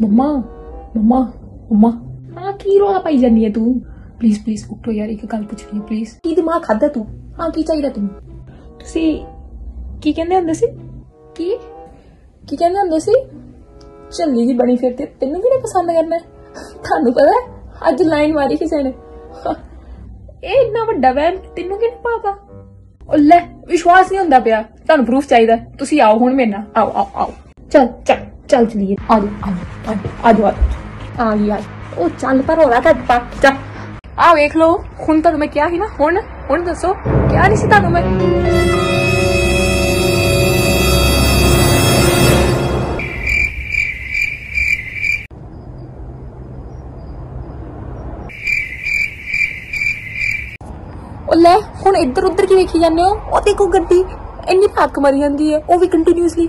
ਮੰਮਾ ਮੰਮਾ ਮੰਮਾ ਹਾਂ ਕੀ ਰੋਲਾ ਪਾਈ ਜਾਂਦੀ ਹੈ ਤੂੰ? ਪਲੀਜ਼ ਪਲੀਜ਼ ਉੱਠੋ ਯਾਰ ਇੱਕ ਗੱਲ ਪੁੱਛਣੀ ਹੈ ਪਲੀਜ਼ ਕੀ ਦਿਮਾਗ ਖਾਦਾ ਤੂੰ? ਹਾਂ ਕੀ ਚਾਹੀਦਾ ਤੈਨੂੰ? ਤੁਸੀਂ ਕੀ ਕਹਿੰਦੇ ਹੁੰਦੇ ਸੀ? ਕੀ? ਕੀ ਕਹਿੰਦੇ ਹੁੰਦੇ ਸੀ? ਚੱਲੀ ਜੀ ਬਣੀ ਫਿਰ ਤੇ ਤੈਨੂੰ ਕਿਹਨੇ ਪਸੰਦ ਕਰਨਾ? ਤੁਹਾਨੂੰ ਪਤਾ ਹੈ ਅੱਜ ਲਾਈਨ ਮਾਰੀ ਕਿਸੇ ਨੇ। ਇਹ ਇੰਨਾ ਵੱਡਾ ਵਹਿਮ ਤੈਨੂੰ ਕਿਹਨੇ ਪਾਤਾ? ਉਹ ਲੈ ਵਿਸ਼ਵਾਸ ਨਹੀਂ ਹੁੰਦਾ ਪਿਆ। ਤੁਹਾਨੂੰ ਪ੍ਰੂਫ ਚਾਹੀਦਾ। ਤੁਸੀਂ ਆਓ ਹੁਣ ਮੇਰੇ ਨਾਲ। ਆਓ ਆਓ ਆਓ। ਚੱਲ ਚੱਲ। ਚੱਲ ਚਲੀਏ। ਆ ਜਾਓ ਆ ਜਾਓ, ਆ ਗਈ ਆ ਉਹ ਚੱਲ ਪਰ ਹੋਲਾ ਕਰ ਪਾ ਚੱਲ ਆ ਵੇਖ ਲਓ ਹੁਣ ਤੁਹਾਨੂੰ ਮੈਂ ਕਿਹਾ ਸੀ ਨਾ ਹੁਣ ਹੁਣ ਦੱਸੋ ਕਿਹਾ ਨਹੀਂ ਸੀ ਤੁਹਾਨੂੰ ਮੈਂ? ਉਹ ਲੈ ਹੁਣ ਇੱਧਰ ਉੱਧਰ ਕੀ ਵੇਖੀ ਜਾਂਦੇ ਹੋ? ਉਹ ਦੇਖੋ ਗੱਡੀ ਇੰਨੀ ਭੱਕ ਮਰੀ ਜਾਂਦੀ ਹੈ ਉਹ ਵੀ ਕੰਟੀਨਿਊਸਲੀ